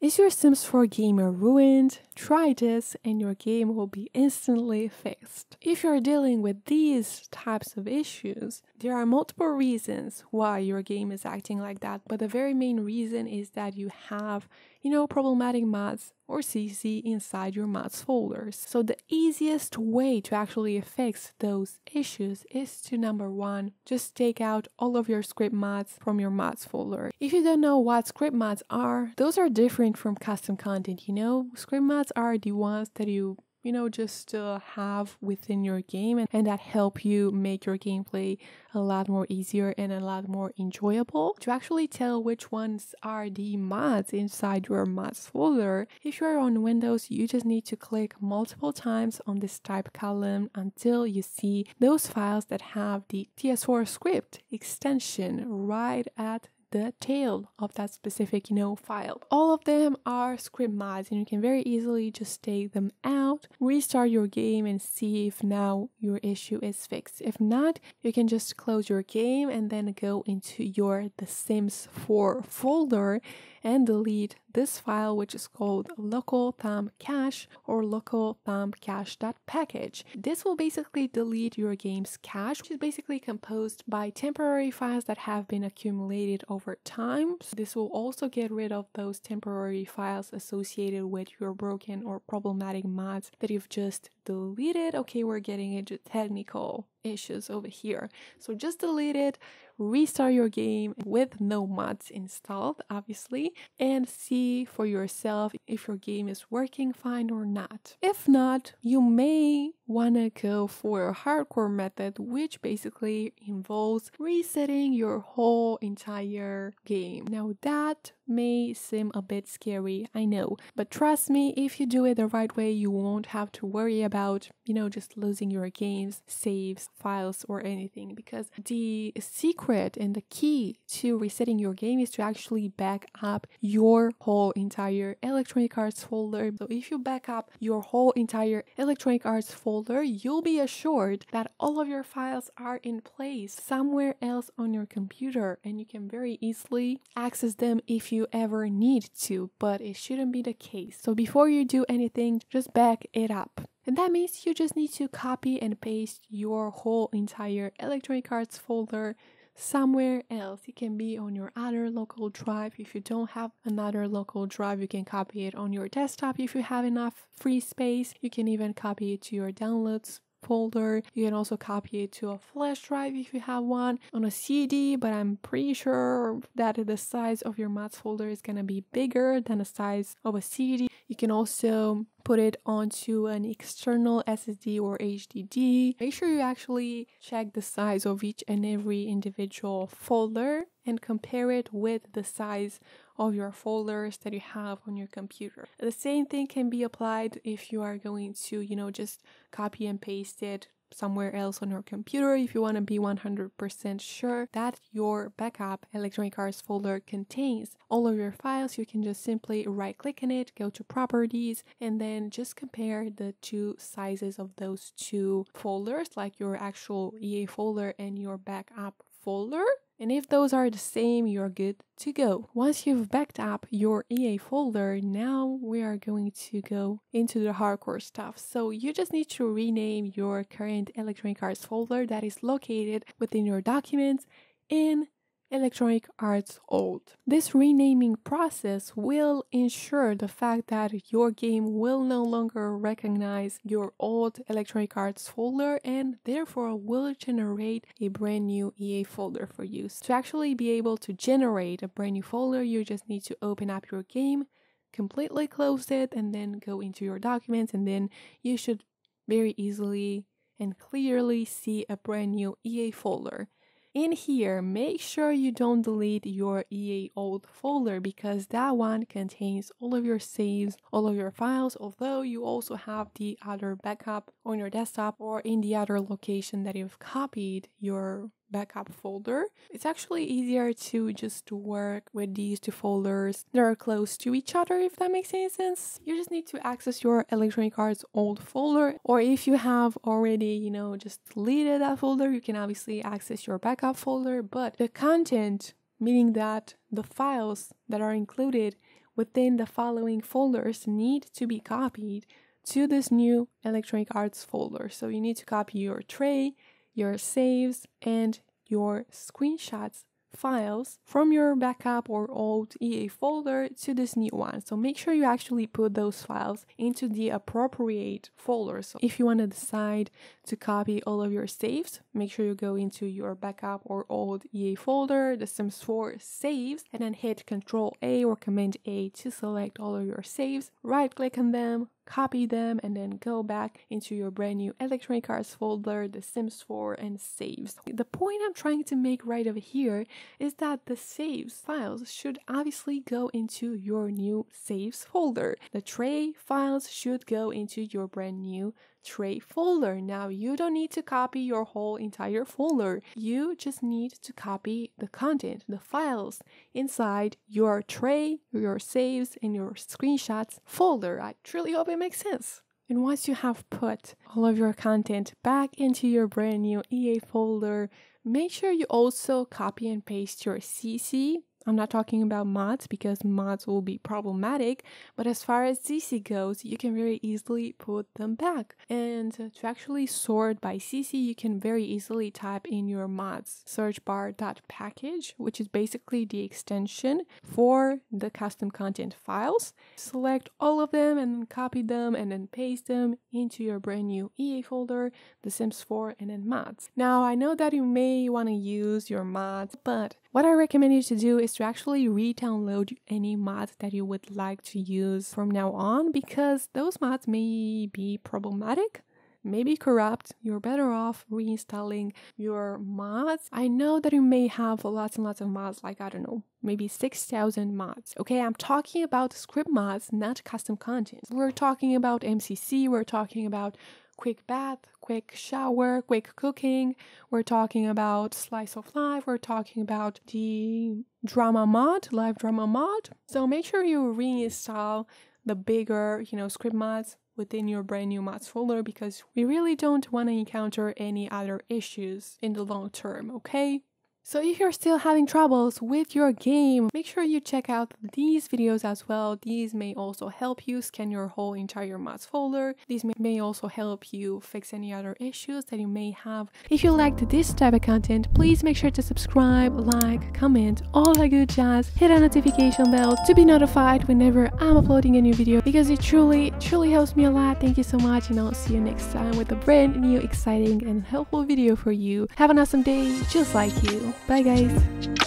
Is your Sims 4 game ruined? Try this and your game will be instantly fixed. If you're dealing with these types of issues, there are multiple reasons why your game is acting like that, but the very main reason is that you have, you know, problematic mods or CC inside your mods folders. So the easiest way to actually fix those issues is to number one, just take out all of your script mods from your mods folder. If you don't know what script mods are, those are different from custom content, you know? Script mods are the ones that you you know, just uh, have within your game and, and that help you make your gameplay a lot more easier and a lot more enjoyable. To actually tell which ones are the mods inside your mods folder, if you're on Windows, you just need to click multiple times on this type column until you see those files that have the TS4 script extension right at the tail of that specific, you know, file. All of them are script mods and you can very easily just take them out, restart your game and see if now your issue is fixed. If not, you can just close your game and then go into your The Sims 4 folder and delete this file which is called local thumb cache or local thumb cache.package. This will basically delete your game's cache which is basically composed by temporary files that have been accumulated over time. So this will also get rid of those temporary files associated with your broken or problematic mods that you've just deleted. Okay, we're getting into technical issues over here. So just delete it, restart your game with no mods installed, obviously, and see for yourself if your game is working fine or not. If not, you may want to go for a hardcore method, which basically involves resetting your whole entire game. Now, that may seem a bit scary, I know, but trust me, if you do it the right way, you won't have to worry about, you know, just losing your games, saves, files, or anything because the secret and the key to resetting your game is to actually back up your whole entire Electronic Arts folder. So if you back up your whole entire Electronic Arts folder, you'll be assured that all of your files are in place somewhere else on your computer and you can very easily access them if you you ever need to, but it shouldn't be the case. So before you do anything, just back it up. And that means you just need to copy and paste your whole entire Electronic Arts folder somewhere else. It can be on your other local drive. If you don't have another local drive, you can copy it on your desktop if you have enough free space. You can even copy it to your downloads folder. You can also copy it to a flash drive if you have one on a CD, but I'm pretty sure that the size of your mods folder is gonna be bigger than the size of a CD. You can also put it onto an external SSD or HDD. Make sure you actually check the size of each and every individual folder and compare it with the size of your folders that you have on your computer. The same thing can be applied if you are going to, you know, just copy and paste it somewhere else on your computer if you want to be 100% sure that your backup Electronic Arts folder contains all of your files. You can just simply right click on it, go to properties, and then just compare the two sizes of those two folders, like your actual EA folder and your backup folder. And if those are the same, you're good to go. Once you've backed up your EA folder, now we are going to go into the hardcore stuff. So you just need to rename your current Electronic Arts folder that is located within your documents in Electronic Arts Old. This renaming process will ensure the fact that your game will no longer recognize your old Electronic Arts folder and therefore will generate a brand new EA folder for you. So to actually be able to generate a brand new folder, you just need to open up your game, completely close it, and then go into your documents, and then you should very easily and clearly see a brand new EA folder. In here, make sure you don't delete your EA old folder because that one contains all of your saves, all of your files, although you also have the other backup on your desktop or in the other location that you've copied your backup folder. It's actually easier to just work with these two folders that are close to each other, if that makes any sense. You just need to access your Electronic Arts old folder, or if you have already, you know, just deleted that folder, you can obviously access your backup folder, but the content, meaning that the files that are included within the following folders need to be copied to this new Electronic Arts folder. So you need to copy your tray, your saves, and your screenshots files from your backup or old EA folder to this new one. So make sure you actually put those files into the appropriate folder. So if you want to decide to copy all of your saves, make sure you go into your backup or old EA folder, the Sims 4 saves, and then hit Control A or Command A to select all of your saves. Right click on them, copy them and then go back into your brand new Electronic Arts folder, The Sims 4 and saves. The point I'm trying to make right over here is that the saves files should obviously go into your new saves folder. The tray files should go into your brand new tray folder. Now you don't need to copy your whole entire folder. You just need to copy the content, the files inside your tray, your saves, and your screenshots folder. I truly hope it makes sense. And once you have put all of your content back into your brand new EA folder, make sure you also copy and paste your CC I'm not talking about mods because mods will be problematic, but as far as CC goes, you can very easily put them back. And to actually sort by CC, you can very easily type in your mods search bar dot package, which is basically the extension for the custom content files. Select all of them and copy them and then paste them into your brand new EA folder, The Sims 4, and then mods. Now, I know that you may want to use your mods, but what I recommend you to do is to actually re-download any mods that you would like to use from now on because those mods may be problematic maybe corrupt, you're better off reinstalling your mods. I know that you may have lots and lots of mods, like I don't know, maybe 6,000 mods. Okay, I'm talking about script mods, not custom content. We're talking about MCC, we're talking about quick bath, quick shower, quick cooking. We're talking about slice of life. We're talking about the drama mod, live drama mod. So make sure you reinstall the bigger, you know, script mods within your brand new mods folder because we really don't want to encounter any other issues in the long term, okay? So if you're still having troubles with your game, make sure you check out these videos as well. These may also help you scan your whole entire mods folder. These may also help you fix any other issues that you may have. If you liked this type of content, please make sure to subscribe, like, comment, all that good jazz. Hit a notification bell to be notified whenever I'm uploading a new video because it truly, truly helps me a lot. Thank you so much and I'll see you next time with a brand new, exciting and helpful video for you. Have an awesome day just like you. Bye guys.